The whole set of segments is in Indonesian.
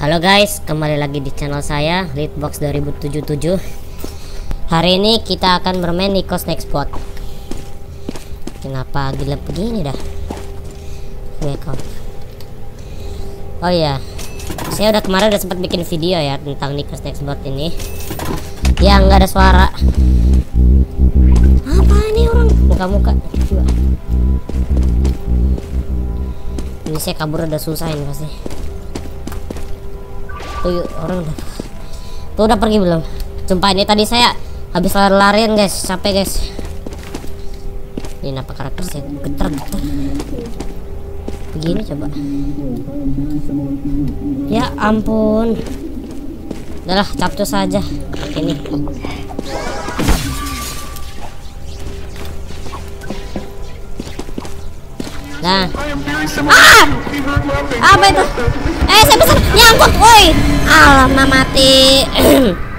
Halo guys, kembali lagi di channel saya Leadbox 2077. Hari ini kita akan bermain Nikos Next Spot. Kenapa gelap begini dah? Up. Oh iya, saya udah kemarin udah sempat bikin video ya tentang Nikos Next Spot ini. Yang nggak ada suara. Apa ini orang? Muka-muka. Ini saya kabur udah susah ini pasti. Tuh orang udah Tuh udah pergi belum? Sumpah ini tadi saya habis lari-larian guys, capek guys. Ini apa karakter saya getar getar. Begini coba. Ya ampun. Udahlah, capcus saja. Ini. Nah, Ah! apa itu? Eh, saya pesan nyangkut, woi. Alamak mati.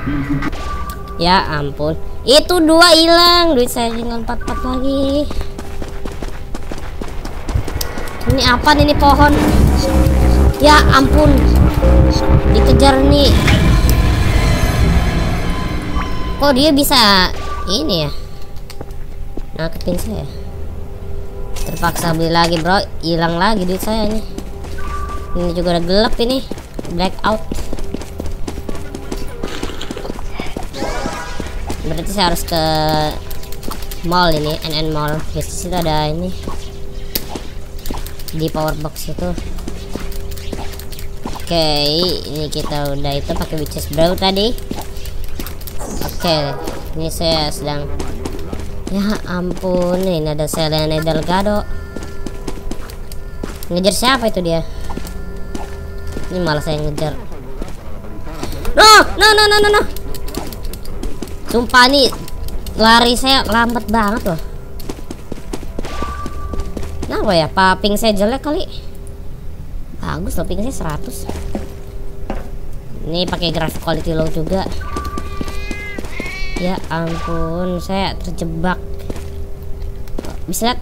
ya ampun. Itu dua hilang, duit saya tinggal empat empat lagi. Ini apa nih ini pohon? Ya ampun. Dikejar nih. Kok dia bisa ini ya? Nangkepin saya. Terpaksa beli lagi, Bro. Hilang lagi duit saya ini. Ini juga udah gelap ini. Blackout. Berarti saya harus ke mall ini, NN Mall. Di situ ada ini. Di power box itu. Oke, ini kita udah itu pakai witches brew tadi. Oke, ini saya sedang Ya ampun, ini ada Selene Delgado. Ngejar siapa itu dia? Ini malah saya ngejar. No, no, no, no, no, no. Sumpah nih, lari saya lambat banget loh. Kenapa ya? Paping saya jelek kali. Bagus loh, ping saya 100. Ini pakai graphic quality low juga. Ya ampun, saya terjebak. Bisa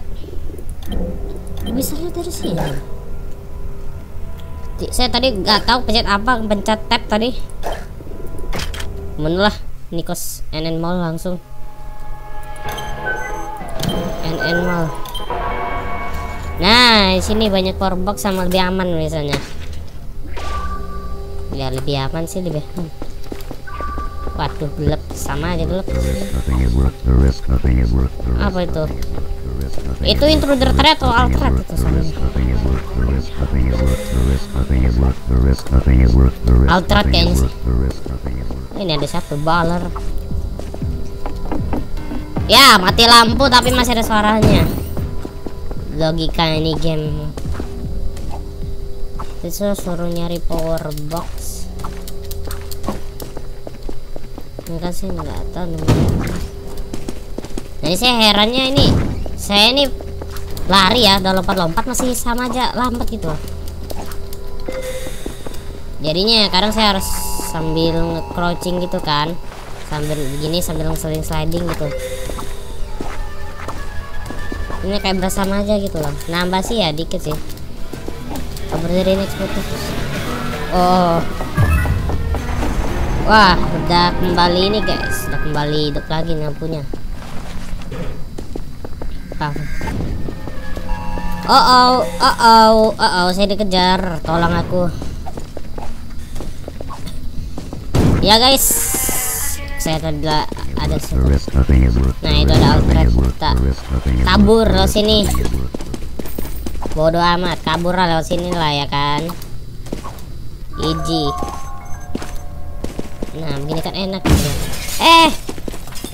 lihat dari sini. Saya tadi nggak tahu pencet apa, pencet tab tadi. Menulah Nikos NN Mall langsung. NN Mall. Nah, di sini banyak power box sama lebih aman biasanya. Ya lebih aman sih lebih aman. Waduh, gelap sama aja gelap. Apa itu? Itu intruder threat atau altret itu Altrat nothing kayaknya sih. Ini ada satu baler. Ya, mati lampu tapi masih ada suaranya. Logika ini game. Itu suruh nyari power box. Ini kan saya nggak tahu. Jadi saya herannya ini, saya ini lari ya, udah lompat-lompat masih sama aja lambat gitu. Jadinya kadang saya harus sambil nge-crouching gitu kan, sambil begini sambil sling sliding gitu. Ini kayak berasa aja gitu loh. Nambah sih ya dikit sih. Kabar dari next photo. Oh. Wah, udah kembali ini guys, udah kembali hidup lagi lampunya. Ah. Oh oh, oh oh, oh oh, saya dikejar. Tolong aku. Ya guys, saya tadi ada Nah, itu ada Tak. nothing is kabur lo the sini. Bodoh amat, kabur lah lewat sini lah ya kan. Iji. Nah, begini kan enak gitu. Eh,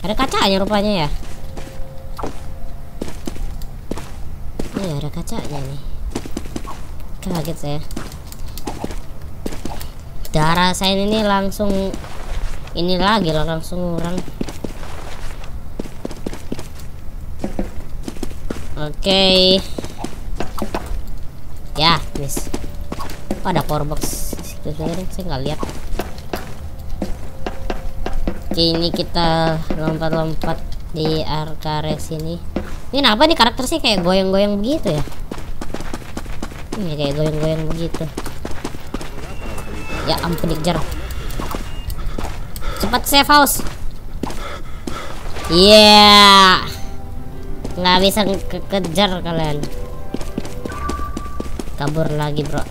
ada kacanya rupanya ya. Iya, ada kacanya nih. Kaget saya. Darah saya ini langsung ini lagi loh langsung orang. Oke. Ya, miss. Oh, ada power box. Situ sebenarnya saya nggak lihat. Oke, ini kita lompat-lompat di area sini. Ini kenapa nih karakter sih kayak goyang-goyang begitu ya? Ini kayak goyang-goyang begitu. Ya ampun dikejar. Cepat save house. Iya. Nggak bisa ke kejar kalian. Kabur lagi, Bro.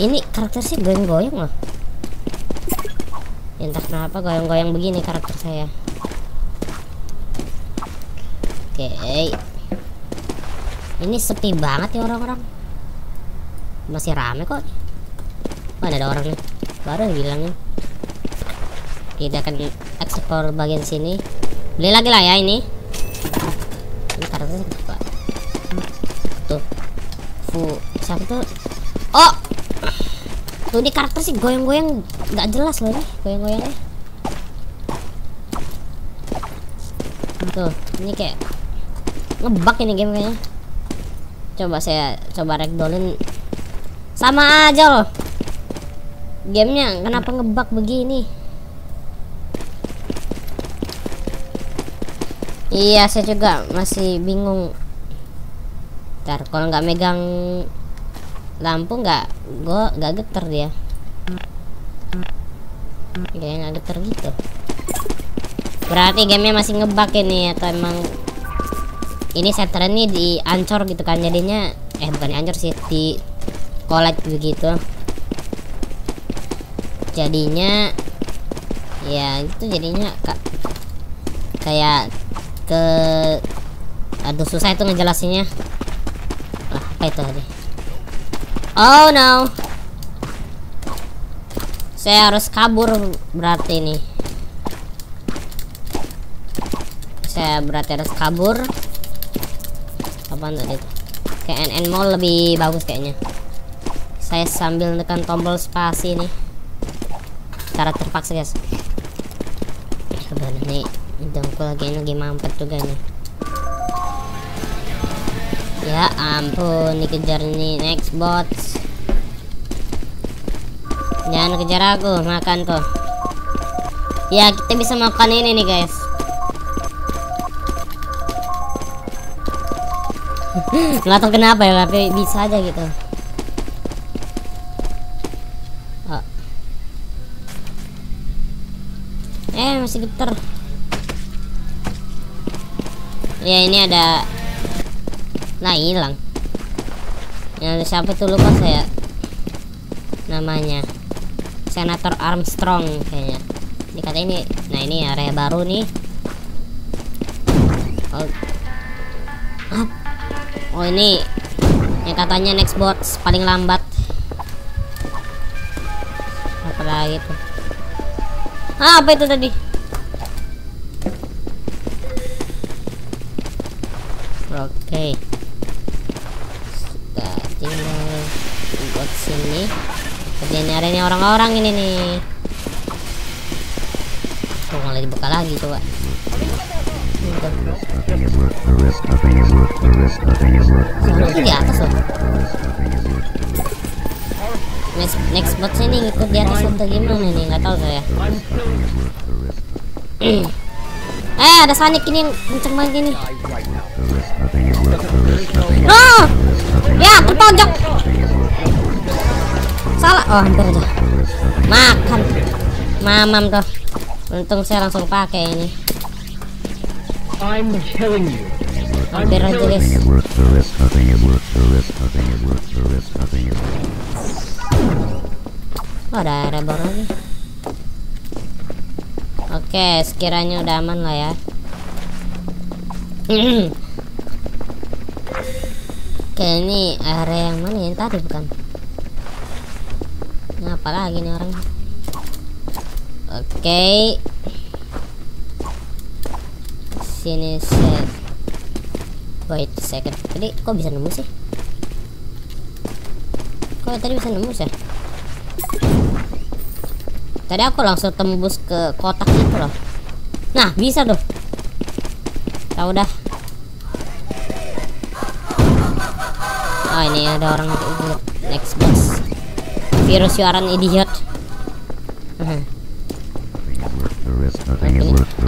Ini karakter sih goyang-goyang loh. Entah kenapa goyang-goyang begini karakter saya. Oke. Ini sepi banget ya orang-orang. Masih rame kok. Mana ada orang nih? Baru bilangin. Kita akan explore bagian sini. Beli lagi lah ya ini. Ini karakternya kenapa? Tuh. Fu, siapa tuh? Oh, tuh ini karakter sih goyang-goyang nggak jelas loh ini goyang-goyangnya. Tuh, ini kayak ngebug ini game kayaknya. Coba saya coba ragdollin. Sama aja loh. Gamenya kenapa ngebug begini? Iya, saya juga masih bingung. Ntar kalau nggak megang lampu nggak, gue nggak geter dia. Kayak nggak geter gitu. Berarti gamenya masih ngebug ini atau emang ini setter ini diancor gitu kan jadinya eh bukan diancor sih di collect begitu jadinya ya itu jadinya kak kayak ke aduh susah itu ngejelasinnya ah, apa itu tadi oh no. Saya harus kabur berarti ini. Saya berarti harus kabur. Apaan tadi? Kayak NN Mall lebih bagus kayaknya. Saya sambil tekan tombol spasi nih cara terpaksa guys. Sebenarnya nih? Hidungku lagi lagi mampet juga nih ya ampun dikejar nih next bots jangan kejar aku makan tuh ya kita bisa makan ini nih guys. Nggak tahu kenapa ya tapi bisa aja gitu. Oh. eh masih geter ya ini ada nah hilang yang siapa itu lupa saya namanya senator Armstrong kayaknya ini kata ini nah ini area baru nih oh Oh ini yang katanya next box paling lambat. Apa lagi tuh? Ah, apa itu tadi? Oke. Sudah tinggal buat sini. Kemudian ada ini orang-orang ini nih. Oh, malah dibuka lagi coba. Risk. itu di atas loh. Next, next bot ini ngikut di atas atau gimana nih? Nggak tahu saya. Eh, ada Sonic ini kenceng banget ini. No! Nothing Ya, terpojok. Salah. Oh, hampir aja. Makan. Mamam tuh. Untung saya langsung pakai ini. I'm killing you. Hampir aja, guys. is worth the risk. Oke, sekiranya udah aman lah ya. Oke, ini area yang mana yang tadi bukan? Ini apa lagi nih orang? Oke. Sini set. Wait second. Tadi kok bisa nembus sih? Kok tadi bisa nembus ya? Tadi aku langsung tembus ke kotak itu loh. Nah, bisa tuh. Ya udah. Oh, ini ada orang. Next boss. Virus you are an idiot.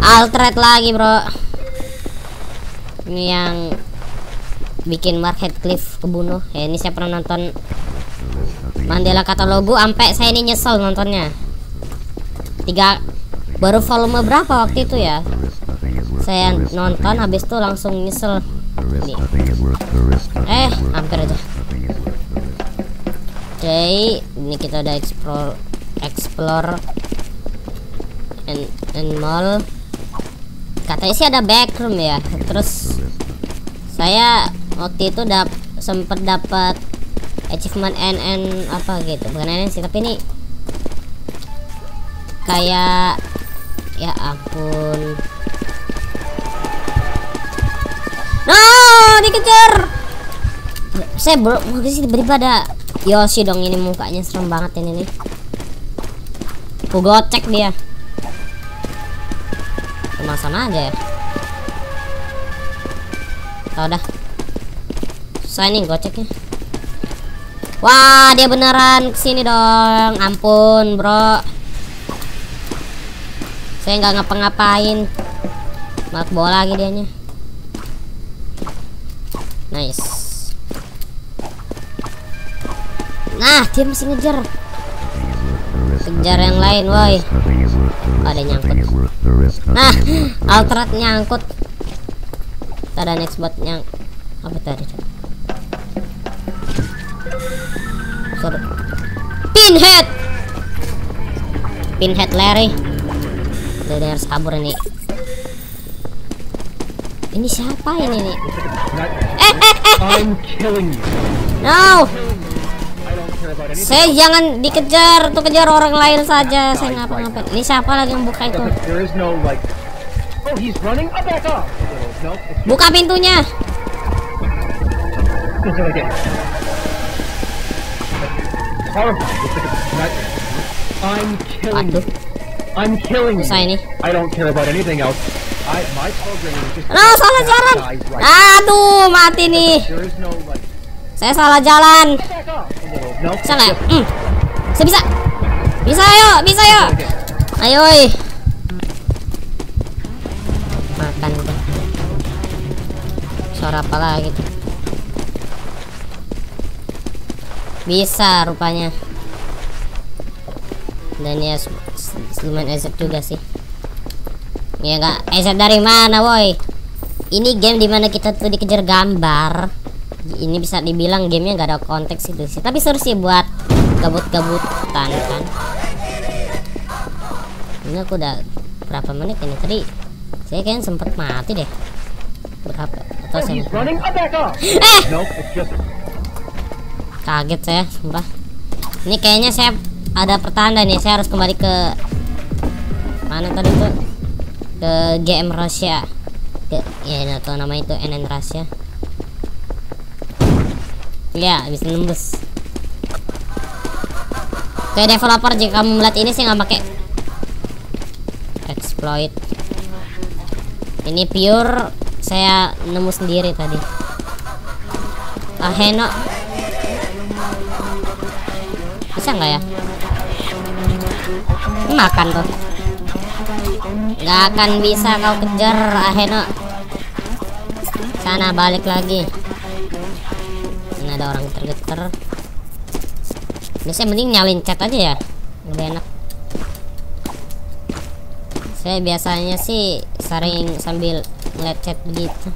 Altret lagi, Bro. Ini yang bikin Mark Heathcliff kebunuh. Ya, ini saya pernah nonton Mandela Katalogu sampai saya ini nyesel nontonnya tiga baru volume berapa waktu itu ya saya nonton habis itu langsung nyesel Nih. eh hampir aja. Oke, ini kita udah explore explore and, and mall. Katanya sih ada backroom ya. Terus saya waktu itu dap sempet dapat achievement NN apa gitu. Bukan NN sih, tapi ini kayak ya ampun. No, dikejar. Saya belum sih daripada Yoshi dong ini mukanya serem banget ini nih. Ku gocek dia. Cuma sama aja ya. Tau dah. Susah nih goceknya. Wah, dia beneran ke sini dong. Ampun, bro. Saya nggak ngapa-ngapain. Ke bawah lagi dianya. Nice. Nah, dia masih ngejar. Kejar yang lain, woi. Ada nyangkut. Nah, alternate nyangkut. Ada next bot yang apa tadi? Pinhead. Pinhead Larry. Udah harus kabur ini. Ini siapa ini nih? Eh, eh, eh, eh. No. Saya jangan dikejar, tuh kejar orang lain saja. Saya ngapa-ngapain. Ini siapa lagi yang buka itu? Oh, Buka pintunya. Aduh. I'm killing you. susah ini. I don't care about anything else. I my program is just. Nah, salah jalan. Right. Aduh, mati nih. No like. Saya salah jalan. No. Ya? just Hmm. Saya bisa. Bisa yo, bisa yo. like it. Ayo, oi. Makan udah. Suara apa lagi tuh? Bisa rupanya. Dan ya s- lumayan ezet juga sih. Ya enggak ezet dari mana, woi? Ini game di mana kita tuh dikejar gambar. Ini bisa dibilang gamenya nggak ada konteks itu sih. Tapi seru sih buat gabut-gabutan kan. Ini aku udah berapa menit ini tadi? Saya kayaknya sempet mati deh. Berapa? Atau saya eh kaget saya, sumpah. Ini kayaknya saya ada pertanda nih. Saya harus kembali ke mana tadi tuh? Ke GM Russia. Ke ya atau nama itu NN Russia. Ya, bisa nembus. Kayak developer jika kamu melihat ini saya nggak pakai exploit. Ini pure saya nemu sendiri tadi. Ah, Heno. Bisa nggak ya? Makan tuh. Nggak akan bisa kau kejar, Aheno. Sana balik lagi. Ini ada orang geter-geter. Ini saya mending nyalin chat aja ya. Lebih enak. Saya biasanya sih sering sambil ngeliat chat begitu.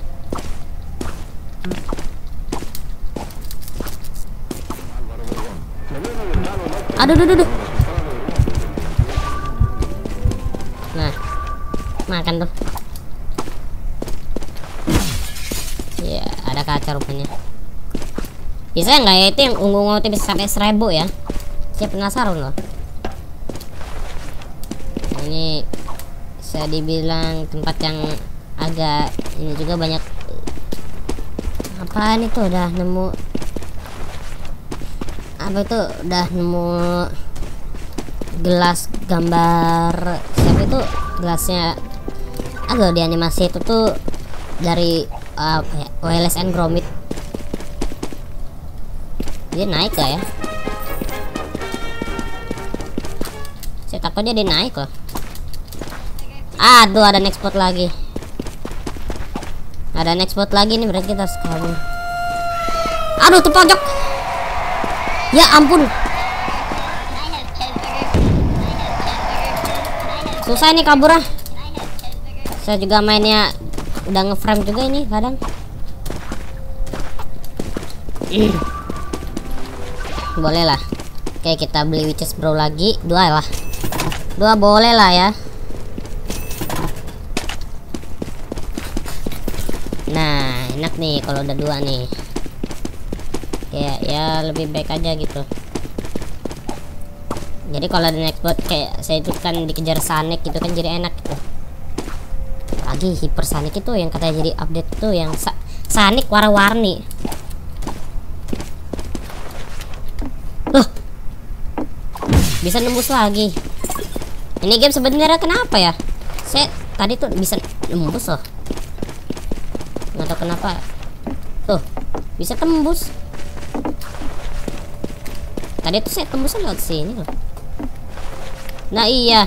Aduh, aduh, aduh. Nah, makan tuh. Ya, ada kaca rupanya. Bisa nggak ya itu yang ungu-ungu itu bisa sampai seribu ya? Saya penasaran loh. Ini saya dibilang tempat yang agak ini juga banyak apaan itu udah nemu apa itu udah nemu gelas gambar siapa itu gelasnya? Agak di animasi itu tuh dari apa ya WLSN Gromit. Dia naik gak ya. Saya takut dia dia naik loh aduh ada next spot lagi. Ada next spot lagi nih berarti kita harus kabur aduh tuh pojok Ya ampun. Susah ini kabur ah. Saya juga mainnya udah ngeframe juga ini kadang. Boleh lah. Oke, kita beli witches bro lagi. Dua lah. Dua boleh lah ya. Nah, enak nih kalau udah dua nih. Kayak ya lebih baik aja gitu. Jadi kalau ada next bot kayak saya itu kan dikejar Sonic gitu kan jadi enak gitu. Lagi hipersonic itu yang katanya jadi update tuh yang sa Sonic warna-warni. Loh. Bisa nembus lagi. Ini game sebenarnya kenapa ya? Saya tadi tuh bisa nembus loh. Nggak tahu kenapa. Tuh bisa tembus tadi tuh saya tembusnya lewat sini loh. Nah iya.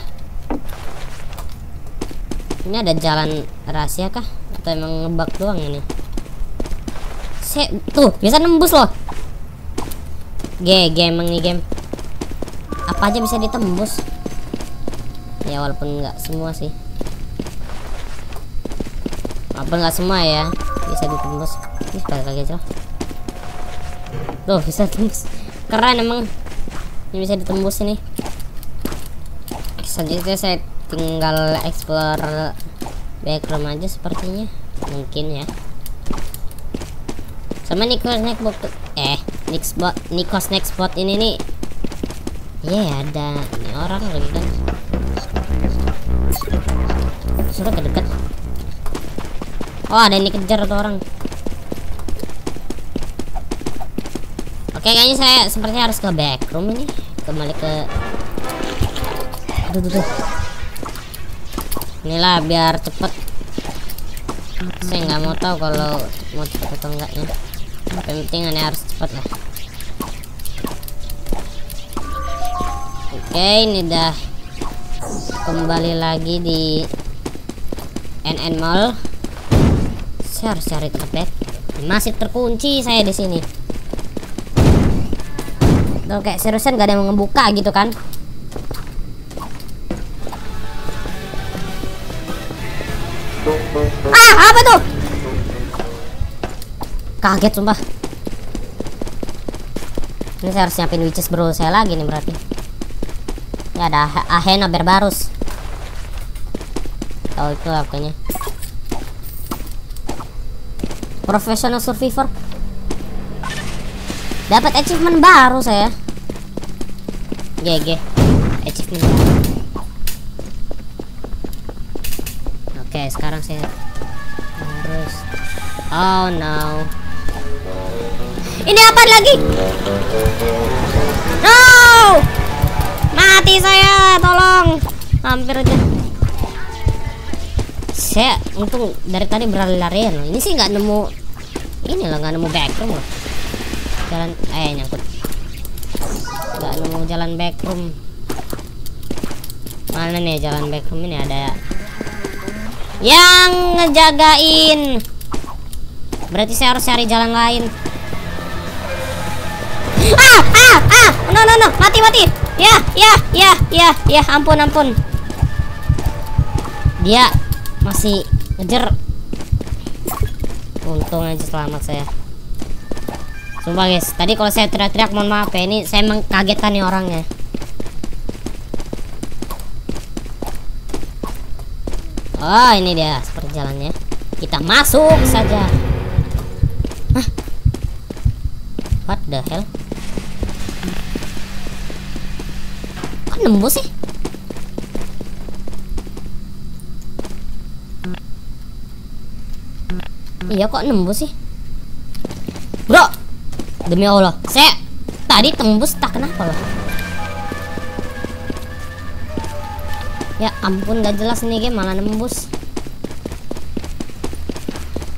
Ini ada jalan rahasia kah? Atau emang ngebak doang ini? Se tuh bisa nembus loh. GG emang nih game Apa aja bisa ditembus? Ya walaupun nggak semua sih. Walaupun nggak semua ya Bisa ditembus. Ih balik lagi aja Tuh bisa tembus Keren emang. Ini bisa ditembus ini. Selanjutnya saya tinggal explore background aja sepertinya. Mungkin ya. Sama Nikos spot eh next spot Nikos next spot ini nih. Ya yeah, ada ini orang lagi kan. Sudah kedekat. Oh ada ini kejar tuh orang oke kayaknya saya sepertinya harus ke backroom ini. Kembali ke aduh, aduh, inilah biar cepet. Saya nggak mau tahu kalau mau cepet atau enggaknya. Yang penting ini harus cepet lah. Oke ini dah kembali lagi di NN Mall. Saya harus cari tempat. Masih terkunci saya di sini Tuh kayak seriusan gak ada yang ngebuka gitu kan Ah, apa tuh? Kaget sumpah. Ini saya harus nyiapin witches bro saya lagi nih berarti. Ini ada Ahena Berbarus. Tahu itu lah pokoknya. Professional Survivor. Dapat achievement baru saya. GG. Achievement baru. Oke, sekarang saya harus Oh no. Ini apa lagi? No! Mati saya, tolong. Hampir aja. Saya untung dari tadi berlari-larian. Ini sih nggak nemu ini loh, nggak nemu backroom loh. Jalan eh nyangkut. Nggak nemu jalan backroom. Mana nih jalan backroom ini ada? Yang ngejagain. Berarti saya harus cari jalan lain. Ah ah ah. No no no. Mati mati. Ya ya ya ya ya. Ampun ampun. Dia masih ngejar untung aja selamat saya sumpah guys. Tadi kalau saya teriak-teriak mohon maaf ya. Ini saya mengkagetkan nih orangnya. Oh ini dia seperti jalannya Kita masuk saja. Hah? What the hell? Kok nembus sih? Iya kok nembus sih? Bro Demi Allah. Saya tadi tembus tak kenapa loh. Ya ampun gak jelas nih game malah nembus.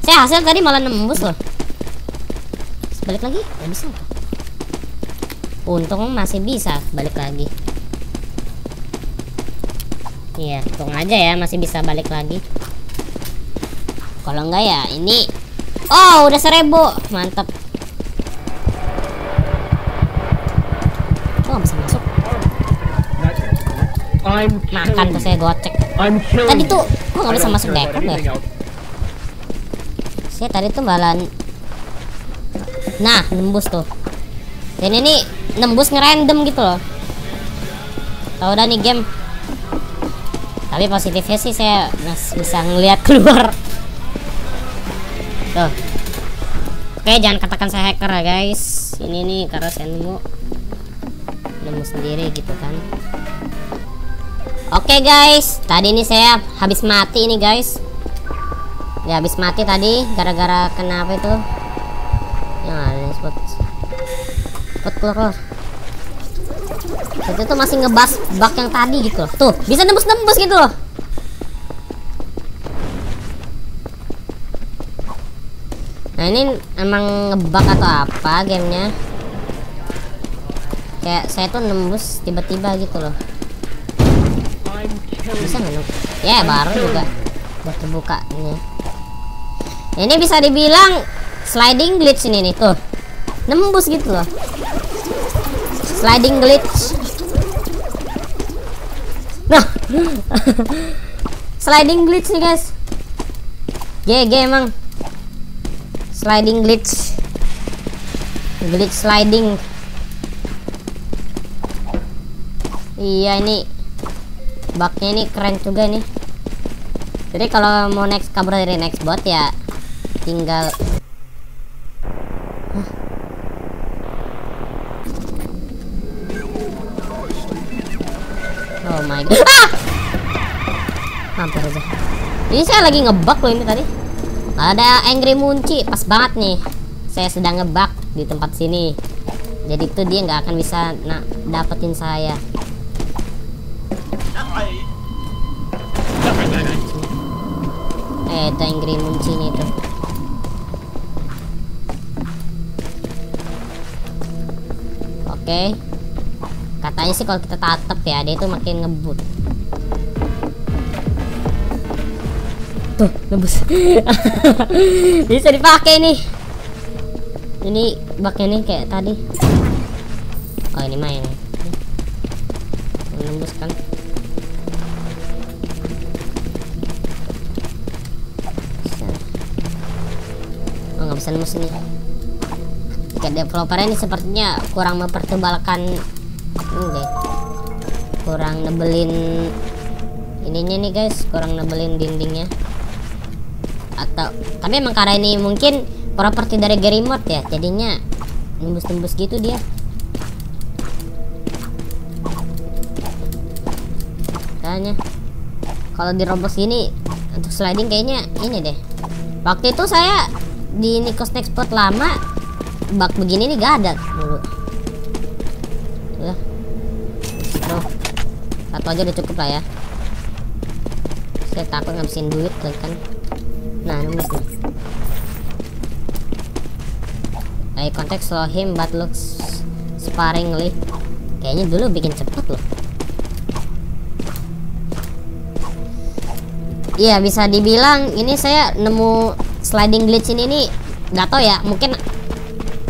Saya hasil tadi malah nembus loh. Balik lagi? Gak bisa Untung masih bisa balik lagi. Iya, untung aja ya masih bisa balik lagi. Kalau enggak ya ini Oh udah seribu. Mantap makan tuh saya gocek. Tadi tuh kok nggak bisa masuk about backup ya? saya tadi tuh balan nah nembus tuh. Dan ini nembus ngerandom gitu loh. Tau udah nih game? Tapi positifnya sih saya bisa ngelihat keluar. Tuh. Oke jangan katakan saya hacker ya guys. Ini nih karena saya nemu. Nemu sendiri gitu kan oke guys. Tadi ini saya habis mati ini guys. Ya habis mati tadi gara-gara kenapa itu? Ya ada spot. Spot keluar keluar. Itu tuh masih ngebas bug yang tadi gitu. Loh tuh bisa nembus nembus gitu loh. Nah ini emang ngebug atau apa gamenya? Kayak saya tuh nembus tiba-tiba gitu loh bisa nggak ya baru juga. Udah terbuka ini. Ini bisa dibilang sliding glitch ini nih. Tuh. Nembus gitu loh. Sliding glitch. Nah. Sliding glitch nih guys. GG emang. Sliding glitch. Glitch sliding. Iya ini bugnya ini keren juga nih. Jadi kalau mau next kabur dari next bot ya tinggal oh my god. Ah! hampir aja. Ini saya lagi ngebug loh ini tadi. Ada angry munci pas banget nih. Saya sedang ngebug di tempat sini. Jadi tuh dia nggak akan bisa nak dapetin saya eh itu angry muncinya itu. Oke. Katanya sih kalau kita tatap ya dia itu makin ngebut. Tuh ngebus bisa dipakai nih. Ini baknya nih kayak tadi. Oh ini main bisa nembus nih kayak developernya ini sepertinya kurang mempertebalkan ini deh. Kurang nebelin ininya nih guys. Kurang nebelin dindingnya. Atau tapi emang karena ini mungkin properti dari game remote ya jadinya nembus-nembus gitu dia. Kayaknya kalau di Roblox ini untuk sliding kayaknya ini deh. Waktu itu saya di Nikos Next Spot lama bug begini nih gak ada dulu. Ya satu aja udah cukup lah ya. Saya takut ngabisin duit lagi kan. Nah nembus nih. Eye contact slow him but looks sparingly kayaknya dulu bikin cepet loh. Iya bisa dibilang ini saya nemu sliding glitch ini nih nggak tahu ya mungkin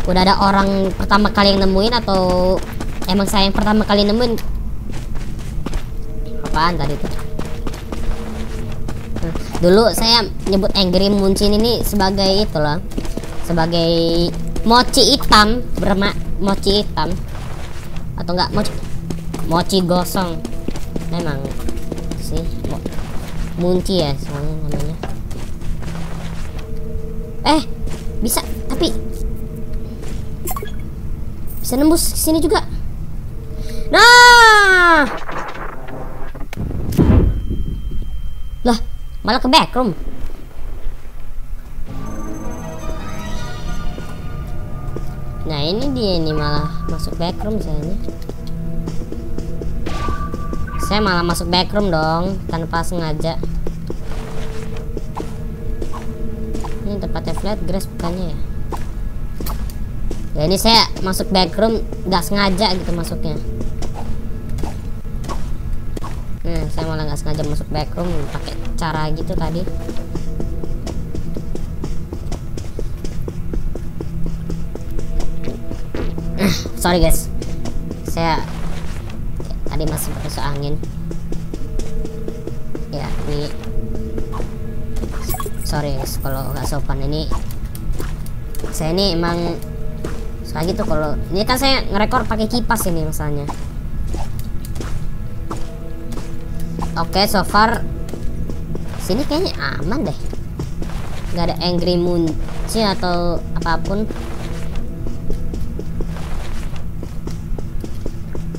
udah ada orang pertama kali yang nemuin atau emang saya yang pertama kali nemuin? Apaan tadi tuh? Dulu saya nyebut angry muncin ini sebagai itu loh sebagai mochi hitam berma mochi hitam. Atau enggak mochi mochi gosong. Memang sih munci ya namanya eh bisa tapi bisa nembus ke sini juga. Nah! Lah malah ke backroom. Nah ini dia nih malah masuk backroom nih saya malah masuk backroom dong tanpa sengaja flat grass bukannya ya? Ya ini saya masuk backroom nggak sengaja gitu masuknya. Nah saya malah nggak sengaja masuk backroom pakai cara gitu tadi. Sorry guys. Saya tadi masih masuk angin. Ya ini sorry kalau nggak sopan ini. Saya ini emang suka gitu kalau ini kan saya ngerekord pakai kipas ini misalnya. Oke so far sini kayaknya aman deh. Nggak ada angry munci atau apa pun.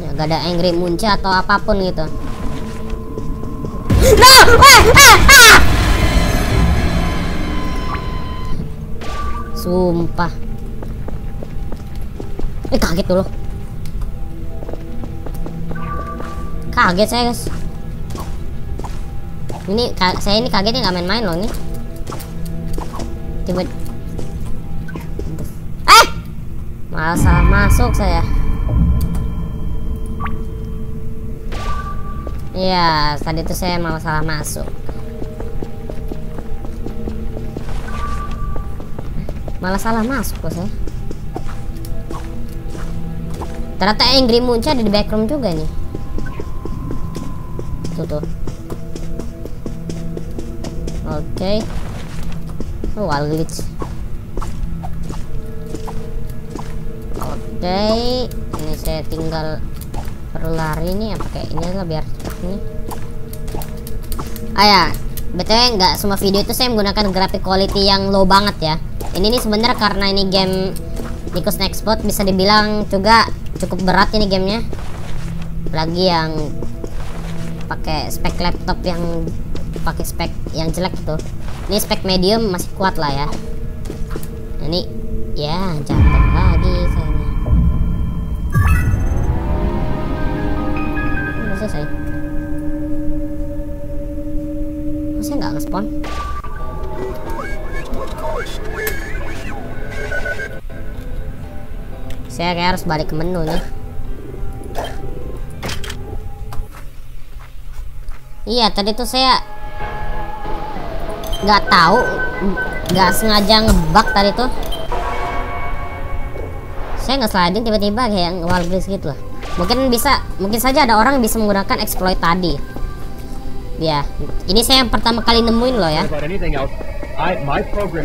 Ya, nggak ada angry munci atau apa pun gitu. No ah, ah, ah! Sumpah. Eh kaget dulu kaget saya guys. Ini saya ini kagetnya nggak main-main loh ini. Tiba eh! Malah salah masuk saya. Iya, tadi tuh saya malah salah masuk. Malah salah masuk kok saya. Ternyata Angry Munch ada di backroom juga nih. Tuh tuh. Oke. Oh, wall glitch. Oke, ini saya tinggal perlu lari nih apa kayak ini lah biar cepet nih. Ah ya, btw nggak semua video itu saya menggunakan graphic quality yang low banget ya. Ini nih sebenarnya karena ini game Nikos Nextbot bisa dibilang juga cukup berat ini gamenya. Lagi yang pakai spek laptop yang pakai spek yang jelek itu. Ini spek medium masih kuat lah ya. Ini ya jatuh lagi kayaknya. Selesai. Saya nggak nge-spawn saya kayak harus balik ke menu nih Iya, tadi tuh saya nggak tahu, nggak sengaja ngebug tadi tuh. Saya nggak sliding tiba-tiba kayak wall breeze gitu lah. Mungkin bisa, mungkin saja ada orang yang bisa menggunakan exploit tadi. Ya, ini saya yang pertama kali nemuin loh ya.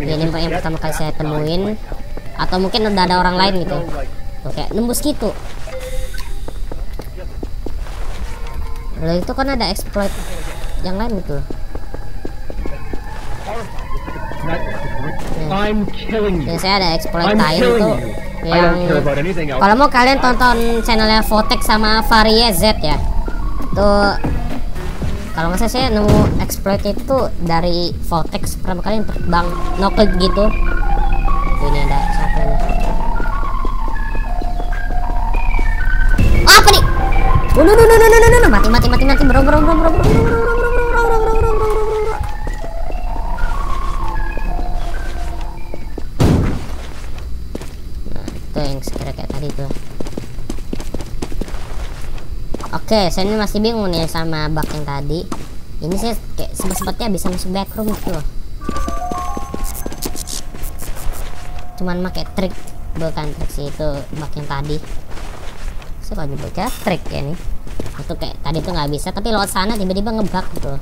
Ini yang pertama kali saya temuin. Atau mungkin udah ada orang lain gitu. Kayak nembus gitu. Lalu itu kan ada exploit yang lain gitu. I'm killing you. Ada exploit I'm lain killing itu yang kalau mau kalian tonton channelnya Votex sama Varie Z ya. Tuh kalau nggak salah saya nemu exploit itu dari Votex pertama kali yang terbang no click gitu. Ini ada Oh, no, no, no, no, no, no, no, mati, mati, mati, mati, bro, bro, bro, bro, bro, bro, bro, bro, bro, bro, bro, bro, bro, bro, bro, bro. Nah, itu yang sekira kayak tadi tuh. Oke, saya ini masih bingung nih sama bug yang tadi. Ini saya kayak sempat-sempatnya bisa masuk backroom gitu loh. Cuman pakai trik, bukan trik sih itu bug yang tadi. Saya kalau nyebutnya trik ya nih. Itu kayak tadi tuh nggak bisa, tapi lewat sana tiba-tiba ngebug gitu.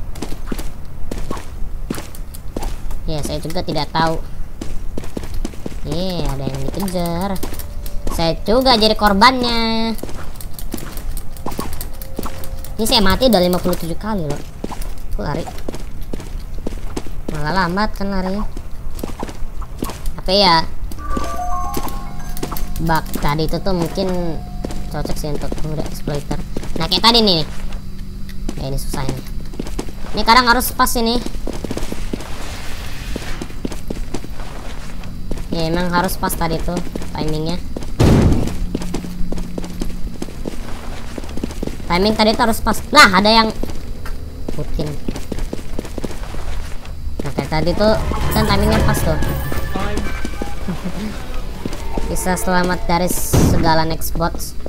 Ya, saya juga tidak tahu. Iya, ada yang dikejar. Saya juga jadi korbannya. Ini saya mati udah 57 kali loh. Aku lari. Malah lambat kan larinya. Tapi ya bug tadi itu tuh mungkin cocok sih untuk udah exploiter. Nah kayak tadi nih. Ya ini susah ini. Ini kadang harus pas ini. Ya emang harus pas tadi tuh timingnya. Timing tadi tuh harus pas. Nah ada yang putin. Nah kayak tadi tuh kan timingnya pas tuh. Bisa selamat dari segala next bots.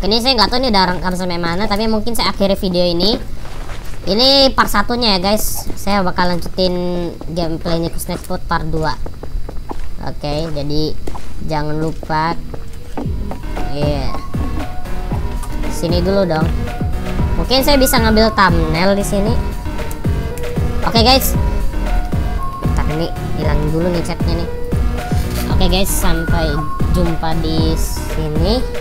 Oke ini saya nggak tahu ini udah rekam sampai mana, tapi mungkin saya akhiri video ini. Ini part satunya ya guys. Saya bakal lanjutin gameplay Nikus Next Bot part 2 Oke, jadi jangan lupa Iya. Sini dulu dong. Mungkin saya bisa ngambil thumbnail di sini. Oke guys. Bentar ini hilang dulu nih chatnya nih. Oke guys, sampai jumpa di sini.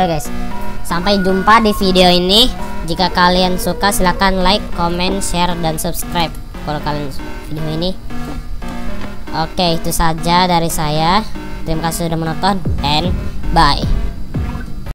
Oke guys, sampai jumpa di video ini. Jika kalian suka silahkan like, comment, share, dan subscribe kalau kalian suka video ini. Oke, itu saja dari saya. Terima kasih sudah menonton and bye.